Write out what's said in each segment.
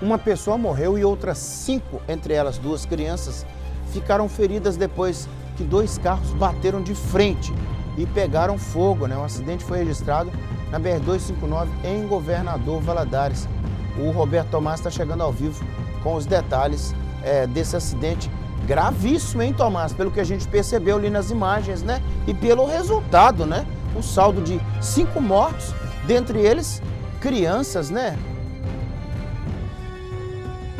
Uma pessoa morreu e outras cinco, entre elas duas crianças, ficaram feridas depois que dois carros bateram de frente e pegaram fogo. Né? O acidente foi registrado na BR-259 em Governador Valadares. O Roberto Tomás está chegando ao vivo com os detalhes é, desse acidente gravíssimo, hein, Tomás? Pelo que a gente percebeu ali nas imagens, né? E pelo resultado, né? O saldo de cinco mortos, dentre eles crianças, né?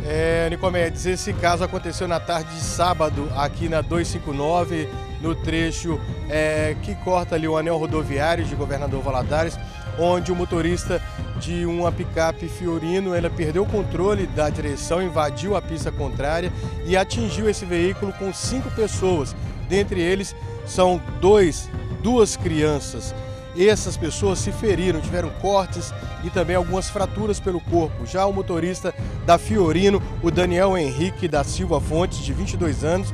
É, Nicomedes, esse caso aconteceu na tarde de sábado aqui na 259, no trecho é, que corta ali o anel rodoviário de Governador Valadares, onde o motorista de uma picape Fiorino, ela perdeu o controle da direção, invadiu a pista contrária e atingiu esse veículo com cinco pessoas. Dentre eles são dois, duas crianças. Essas pessoas se feriram, tiveram cortes e também algumas fraturas pelo corpo. Já o motorista da Fiorino, o Daniel Henrique da Silva Fontes, de 22 anos,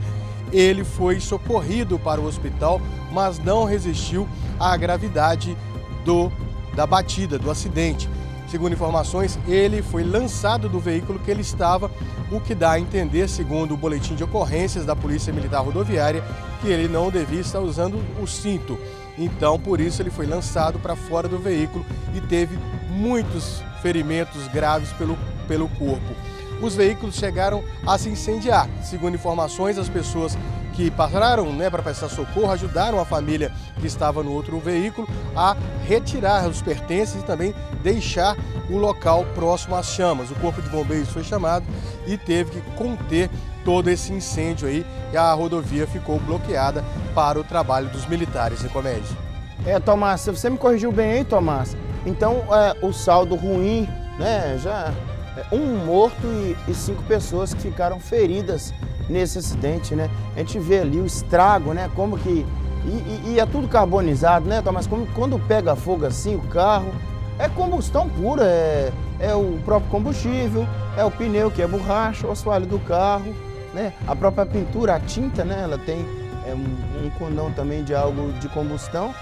ele foi socorrido para o hospital, mas não resistiu à gravidade do, da batida, do acidente. Segundo informações, ele foi lançado do veículo que ele estava, o que dá a entender, segundo o boletim de ocorrências da Polícia Militar Rodoviária, que ele não devia estar usando o cinto. Então, por isso, ele foi lançado para fora do veículo e teve muitos ferimentos graves pelo, pelo corpo. Os veículos chegaram a se incendiar. Segundo informações, as pessoas que pararam né, para prestar socorro ajudaram a família que estava no outro veículo a retirar os pertences e também deixar o local próximo às chamas. O corpo de bombeiros foi chamado e teve que conter todo esse incêndio aí e a rodovia ficou bloqueada para o trabalho dos militares em comédia. É, Tomás, você me corrigiu bem aí, Tomás. Então, é, o saldo ruim, né, já é, um morto e, e cinco pessoas que ficaram feridas nesse acidente, né? A gente vê ali o estrago, né? Como que. E, e, e é tudo carbonizado, né, Tomás? Como, quando pega fogo assim, o carro, é combustão pura, é, é o próprio combustível, é o pneu que é borracha, o assoalho do carro, né? A própria pintura, a tinta, né? Ela tem é, um, um condão também de algo de combustão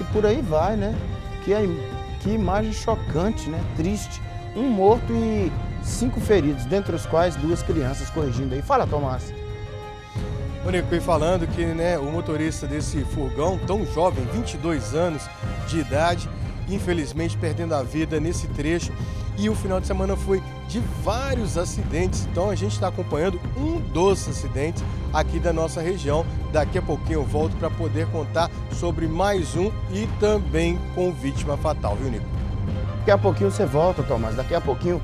e por aí vai, né? Que, é, que imagem chocante, né? Triste. Um morto e cinco feridos, dentre os quais duas crianças corrigindo aí. Fala, Tomás. O Nico falando que né, o motorista desse furgão, tão jovem, 22 anos de idade, infelizmente perdendo a vida nesse trecho. E o final de semana foi de vários acidentes, então a gente está acompanhando um dos acidentes aqui da nossa região. Daqui a pouquinho eu volto para poder contar sobre mais um e também com vítima fatal, viu, Nico? Daqui a pouquinho você volta, Tomás. Daqui a pouquinho